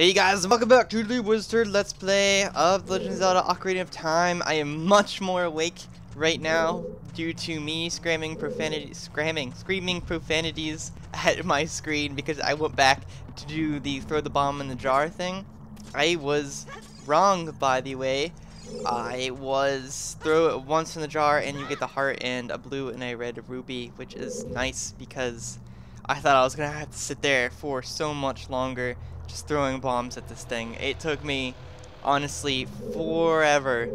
Hey guys, welcome back to the Wizzturd Let's Play of Legend of Zelda Ocarina of Time. I am much more awake right now due to me screaming profanity, screaming, screaming profanities at my screen because I went back to do the throw the bomb in the jar thing. I was wrong, by the way. I was throw it once in the jar and you get the heart and a blue and a red ruby, which is nice because I thought I was gonna have to sit there for so much longer just throwing bombs at this thing. It took me, honestly, forever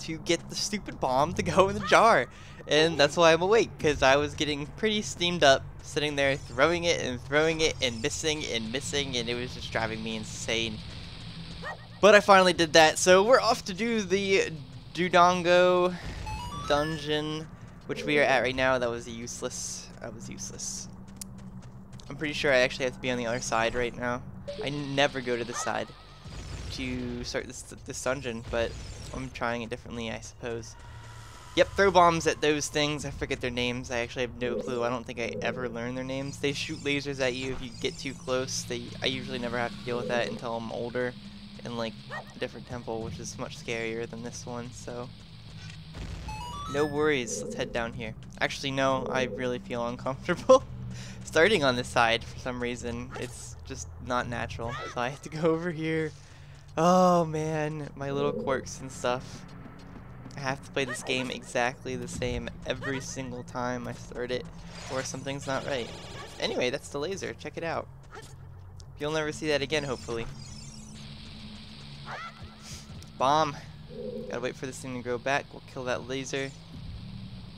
to get the stupid bomb to go in the jar. And that's why I'm awake, because I was getting pretty steamed up, sitting there throwing it and throwing it and missing and missing, and it was just driving me insane. But I finally did that, so we're off to do the Dodongo dungeon, which we are at right now. That was useless. That was useless. I'm pretty sure I actually have to be on the other side right now. I never go to the side to start this, this dungeon, but I'm trying it differently, I suppose. Yep, throw bombs at those things. I forget their names. I actually have no clue. I don't think I ever learned their names. They shoot lasers at you if you get too close. They I usually never have to deal with that until I'm older in like a different temple, which is much scarier than this one, so no worries. Let's head down here. Actually, no, I really feel uncomfortable. starting on this side for some reason. It's just not natural. So I have to go over here. Oh man, my little quirks and stuff. I have to play this game exactly the same every single time I start it or something's not right. Anyway, that's the laser. Check it out. You'll never see that again, hopefully. Bomb. Gotta wait for this thing to grow back. We'll kill that laser.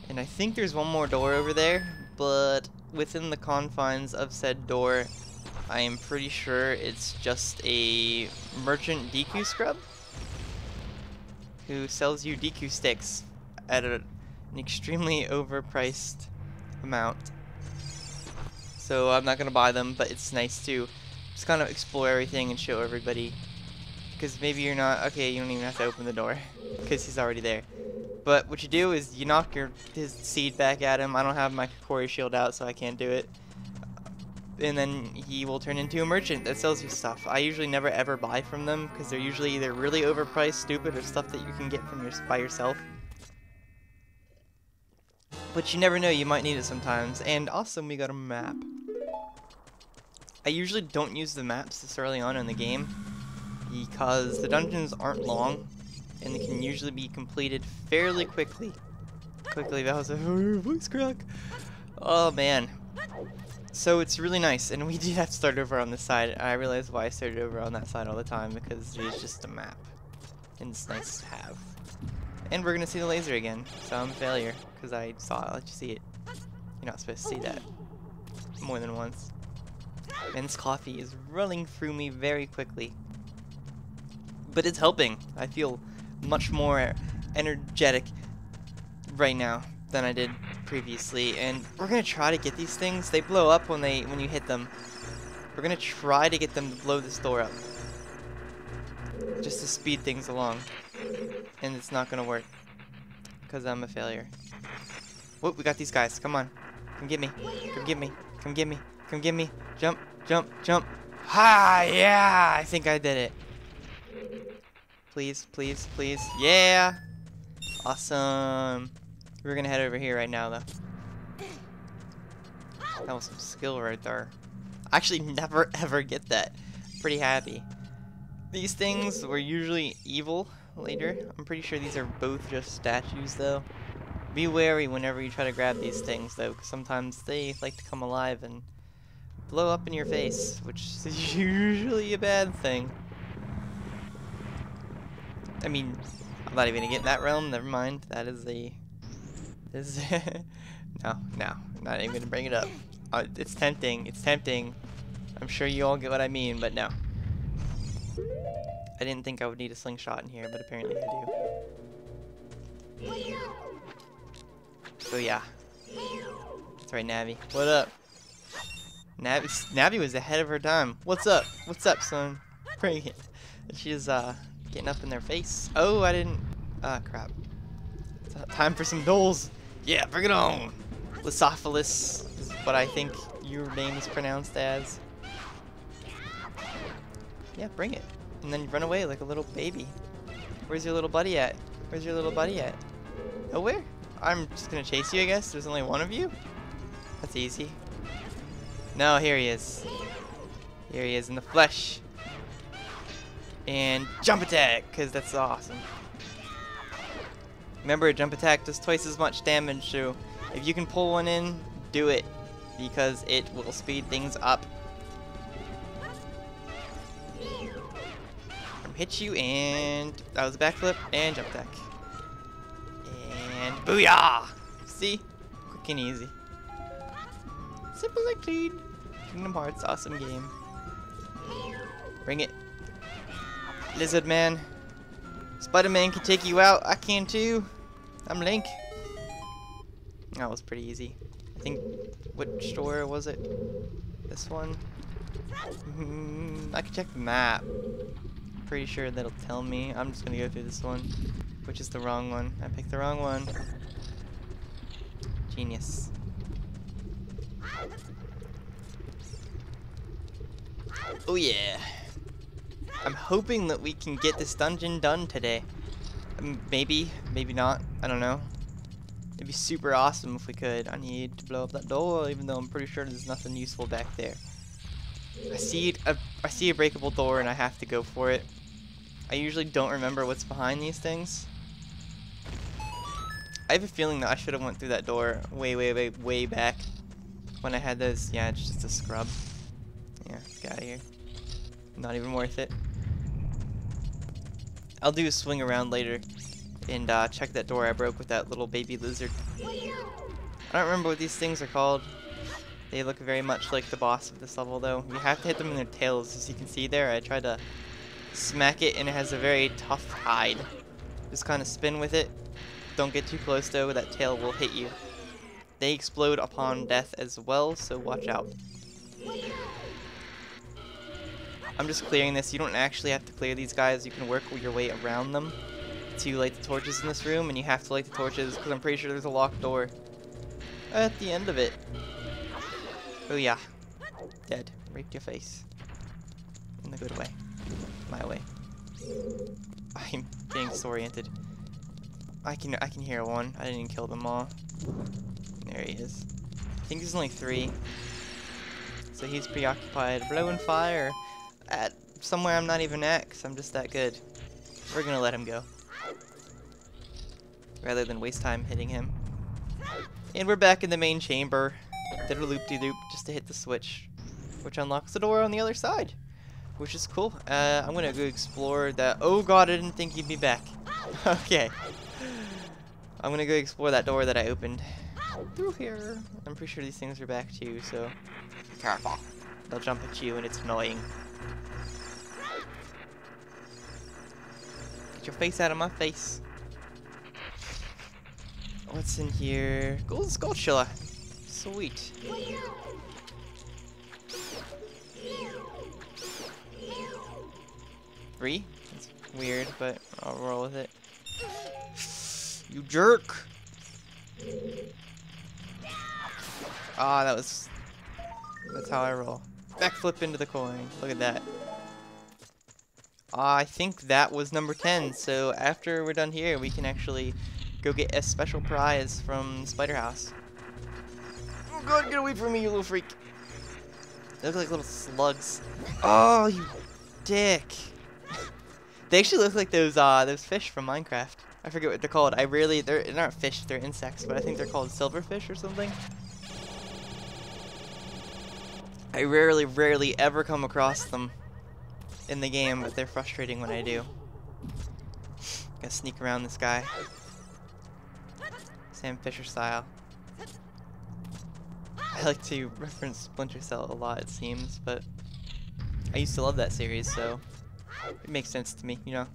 And I think there's one more door over there, but within the confines of said door, I am pretty sure it's just a merchant Deku scrub who sells you Deku sticks at a, an extremely overpriced amount. So I'm not going to buy them, but it's nice to just kind of explore everything and show everybody. Because maybe you're not, okay, you don't even have to open the door because he's already there. But what you do is you knock your his seed back at him. I don't have my Kokiri shield out, so I can't do it. And then he will turn into a merchant that sells you stuff. I usually never ever buy from them because they're usually either really overpriced, stupid, or stuff that you can get from your by yourself. But you never know, you might need it sometimes. And awesome, we got a map. I usually don't use the maps this early on in the game because the dungeons aren't long and they can usually be completed fairly quickly. Quickly, that was a voice crack. Oh man. So it's really nice, and we did have to start over on this side. I realized why I started over on that side all the time, because it's just a map. And it's nice to have. And we're gonna see the laser again, so I'm a failure, because I saw it, I let you see it. You're not supposed to see that. More than once. And this coffee is running through me very quickly. But it's helping. I feel much more energetic right now than I did previously and we're gonna try to get these things. They blow up when they when you hit them. We're gonna try to get them to blow this door up just to speed things along and it's not gonna work because I'm a failure. Whoop we got these guys. Come on. Come get me. Come get me. Come get me. Come get me. Jump jump jump. Ha yeah I think I did it Please, please, please. Yeah! Awesome. We're gonna head over here right now, though. That was some skill right there. I actually never ever get that. Pretty happy. These things were usually evil later. I'm pretty sure these are both just statues, though. Be wary whenever you try to grab these things, though, because sometimes they like to come alive and blow up in your face, which is usually a bad thing. I mean, I'm not even gonna get in that realm. Never mind. That is a. This is no, no. Not even gonna bring it up. Uh, it's tempting. It's tempting. I'm sure you all get what I mean, but no. I didn't think I would need a slingshot in here, but apparently I do. So yeah. That's right, Navi. What up? Navi, Navi was ahead of her time. What's up? What's up, son? Bring it. She's uh Getting up in their face. Oh, I didn't. Ah, crap. Time for some doles. Yeah, bring it on. Lisophilis is what I think your name is pronounced as. Yeah, bring it. And then run away like a little baby. Where's your little buddy at? Where's your little buddy at? Nowhere? I'm just gonna chase you, I guess. There's only one of you? That's easy. No, here he is. Here he is in the flesh. And jump attack, because that's awesome. Remember, jump attack does twice as much damage, so if you can pull one in, do it, because it will speed things up. Hit you, and that was a backflip, and jump attack. And booyah! See? Quick and easy. Simple and clean. Kingdom Hearts, awesome game. Bring it. Lizard Man. Spider-Man can take you out. I can too. I'm Link. That was pretty easy. I think, which door was it? This one? Mm, I can check the map. Pretty sure that'll tell me. I'm just gonna go through this one, which is the wrong one. I picked the wrong one. Genius. Oh yeah. I'm hoping that we can get this dungeon done today. Um, maybe, maybe not. I don't know. It'd be super awesome if we could. I need to blow up that door, even though I'm pretty sure there's nothing useful back there. I see a, I see a breakable door and I have to go for it. I usually don't remember what's behind these things. I have a feeling that I should have went through that door way, way, way, way back when I had those. Yeah, it's just a scrub. Yeah, get out of here. Not even worth it. I'll do a swing around later and uh, check that door I broke with that little baby lizard. I don't remember what these things are called. They look very much like the boss of this level though. You have to hit them in their tails as you can see there. I tried to smack it and it has a very tough hide. Just kind of spin with it. Don't get too close though, that tail will hit you. They explode upon death as well, so watch out. I'm just clearing this. You don't actually have to clear these guys. You can work your way around them to light the torches in this room, and you have to light the torches because I'm pretty sure there's a locked door at the end of it. Oh yeah. Dead. Raped your face. In the good way. My way. I'm being disoriented. I can I can hear one. I didn't kill them all. There he is. I think there's only three. So he's preoccupied blowing fire at somewhere I'm not even at because I'm just that good. We're gonna let him go. Rather than waste time hitting him. And we're back in the main chamber. Did a loop-de-loop -loop just to hit the switch. Which unlocks the door on the other side. Which is cool. Uh, I'm gonna go explore that. Oh god, I didn't think he'd be back. okay. I'm gonna go explore that door that I opened. Through here. I'm pretty sure these things are back too, so careful. They'll jump at you and it's annoying. Get your face out of my face. What's in here? Golden Skulltula. Sweet. Three? That's weird, but I'll roll with it. You jerk! Ah, oh, that was... That's how I roll. Backflip into the coin. Look at that. I think that was number 10, so after we're done here, we can actually go get a special prize from Spider House. Oh god, get away from me, you little freak! They look like little slugs. Oh, you dick! they actually look like those uh those fish from Minecraft. I forget what they're called. I really, they're, they're not fish, they're insects, but I think they're called silverfish or something. I rarely, rarely ever come across them in the game, but they're frustrating when I do. Gotta sneak around this guy. Sam Fisher style. I like to reference Splinter Cell a lot, it seems, but I used to love that series, so it makes sense to me, you know.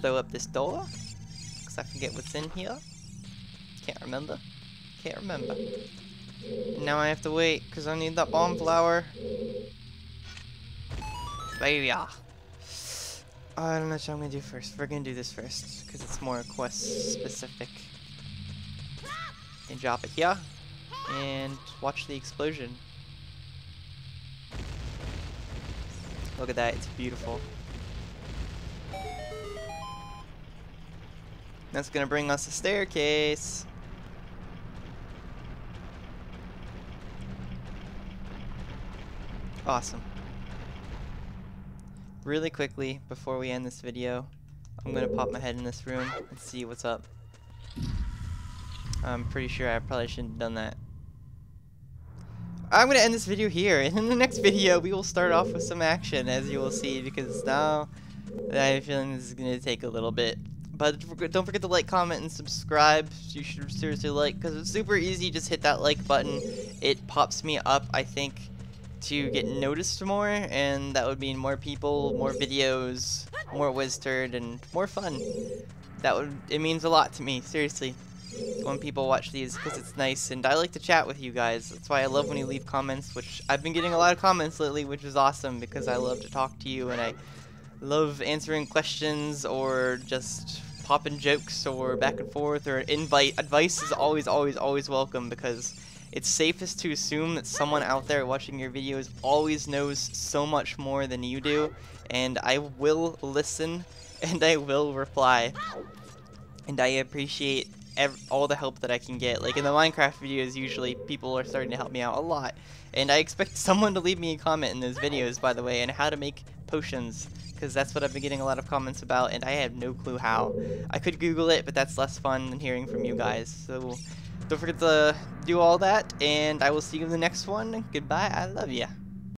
Blow up this door, because I forget what's in here. Can't remember. Can't remember. Now I have to wait, because I need that bomb flower. Baby, ah. I don't know what I'm gonna do first. We're gonna do this first, because it's more quest specific. and drop it here and watch the explosion. Look at that, it's beautiful. That's gonna bring us a staircase. Awesome. Really quickly, before we end this video, I'm gonna pop my head in this room and see what's up. I'm pretty sure I probably shouldn't have done that. I'm gonna end this video here, and in the next video we will start off with some action, as you will see, because now I have a feeling this is gonna take a little bit. But don't forget to like, comment, and subscribe. You should seriously like, because it's super easy. Just hit that like button. It pops me up, I think, to get noticed more, and that would mean more people, more videos, more Wizzturd, and more fun. That would, it means a lot to me, seriously when people watch these because it's nice and I like to chat with you guys. That's why I love when you leave comments, which I've been getting a lot of comments lately, which is awesome because I love to talk to you and I love answering questions or just popping jokes or back and forth or invite. Advice is always, always, always welcome because it's safest to assume that someone out there watching your videos always knows so much more than you do and I will listen and I will reply. And I appreciate all the help that I can get. Like in the Minecraft videos, usually people are starting to help me out a lot. And I expect someone to leave me a comment in those videos, by the way, on how to make potions. Because that's what I've been getting a lot of comments about, and I have no clue how. I could Google it, but that's less fun than hearing from you guys. So don't forget to do all that, and I will see you in the next one. Goodbye, I love ya.